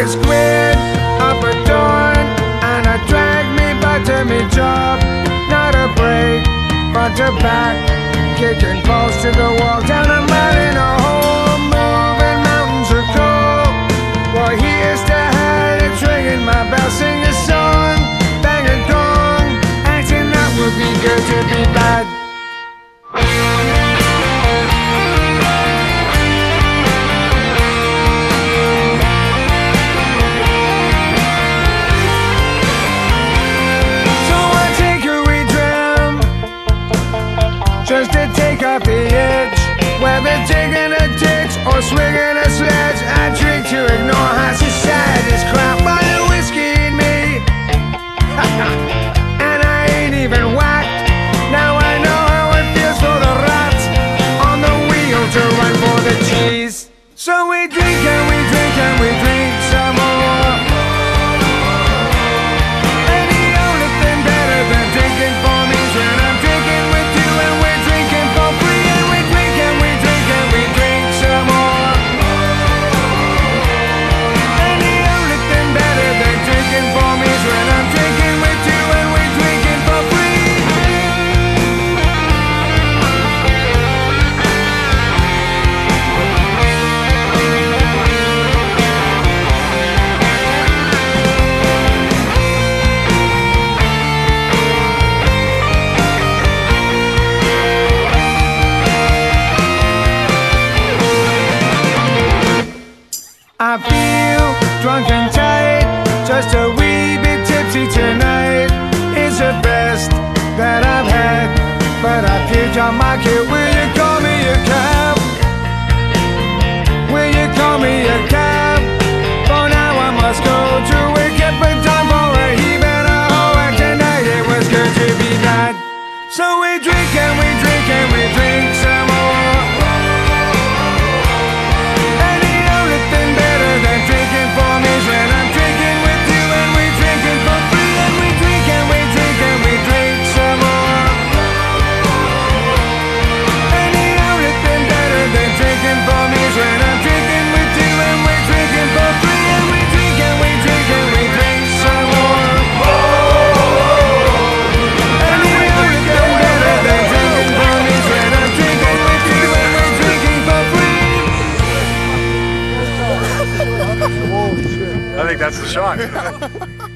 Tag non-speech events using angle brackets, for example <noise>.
a squid up a dawn and I drag me back to me job. Not a break, front to back, kicking balls to the wall. Down a mile in a hole, Just to take off the edge Whether digging a ditch or swinging a sledge I drink to ignore how society's crap. By the whiskey in me. <laughs> And I ain't even whacked. Now I know how it feels for the rats On the wheel to run for the cheese. So we drink and we drink and we drink I feel drunk and tight, just a wee bit tipsy tonight. It's the best that I've had, but I picked on my kid. Will you call me a cab? Will you call me a cab? For now I must go to Wicked, but time for a heave and a hoe. And tonight it was good to be bad. So we drink and we drink and we drink I think that's the shot. <laughs>